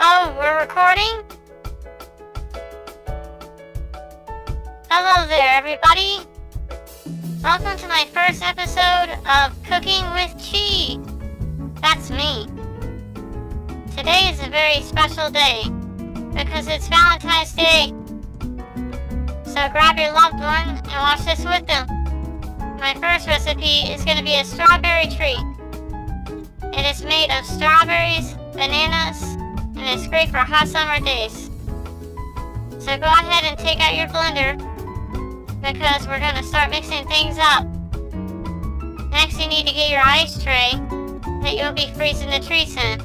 Oh, we're recording? Hello there, everybody. Welcome to my first episode of Cooking with Chii. That's me. Today is a very special day because it's Valentine's Day. So grab your loved one and watch this with them. My first recipe is going to be a strawberry treat. It is made of strawberries, bananas, it's great for hot summer days. So go ahead and take out your blender because we're going to start mixing things up. Next you need to get your ice tray that you'll be freezing the treats in.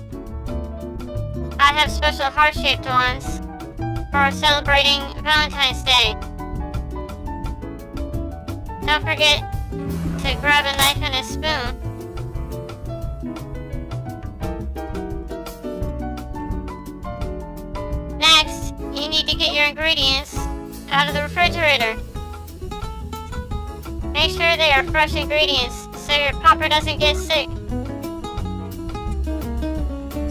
I have special heart-shaped ones for celebrating Valentine's Day. Don't forget to grab a knife and a spoon. You need to get your ingredients out of the refrigerator. Make sure they are fresh ingredients so your popper doesn't get sick.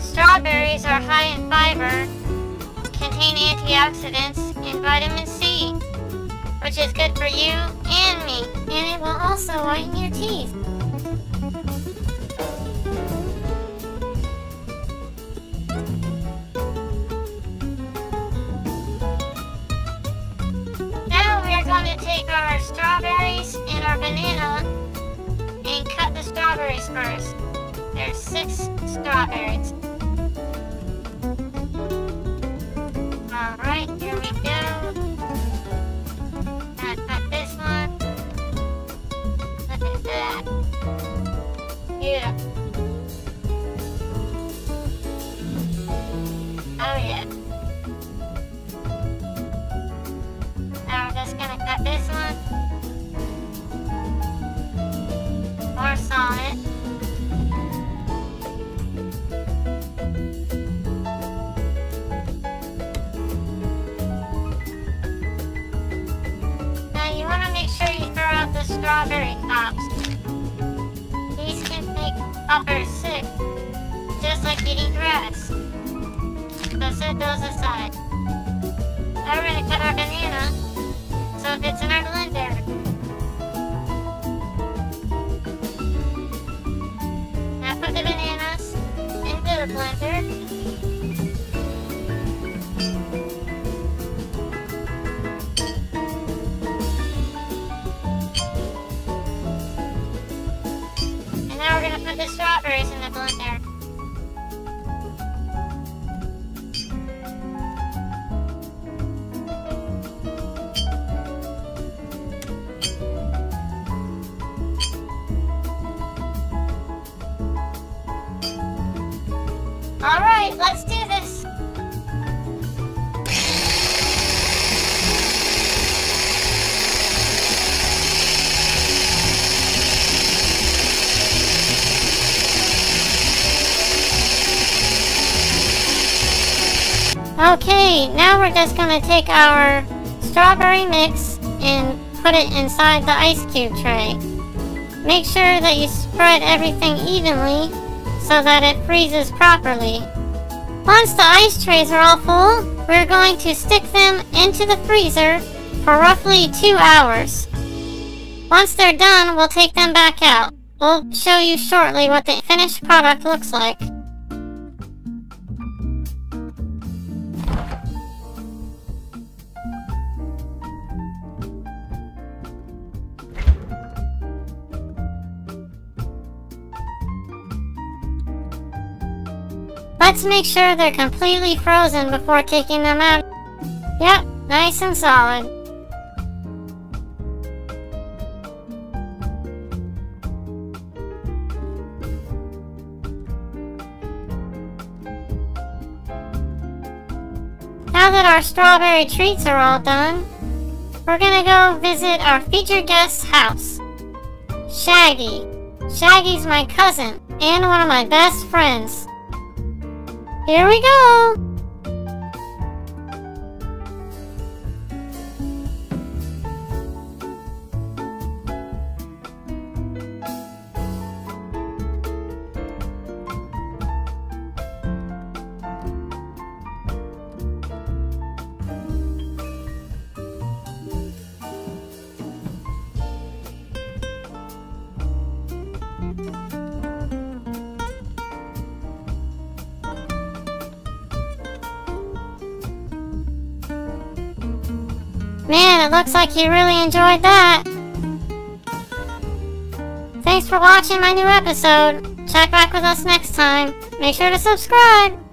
Strawberries are high in fiber, contain antioxidants and vitamin C, which is good for you and me, and it will also whiten your teeth. First. There's six strawberries. Strawberry tops. These can make uppers sick, just like eating grass. So set those aside. Now we're to cut our banana so it fits in our blender. Now put the bananas into the blender. We're gonna put the strawberries in the blender. Alright, let's Okay, now we're just gonna take our strawberry mix and put it inside the ice cube tray. Make sure that you spread everything evenly so that it freezes properly. Once the ice trays are all full, we're going to stick them into the freezer for roughly two hours. Once they're done, we'll take them back out. We'll show you shortly what the finished product looks like. Let's make sure they're completely frozen before taking them out. Yep, nice and solid. Now that our strawberry treats are all done, we're gonna go visit our featured guest's house. Shaggy. Shaggy's my cousin and one of my best friends. Here we go! Man, it looks like you really enjoyed that. Thanks for watching my new episode. Check back with us next time. Make sure to subscribe.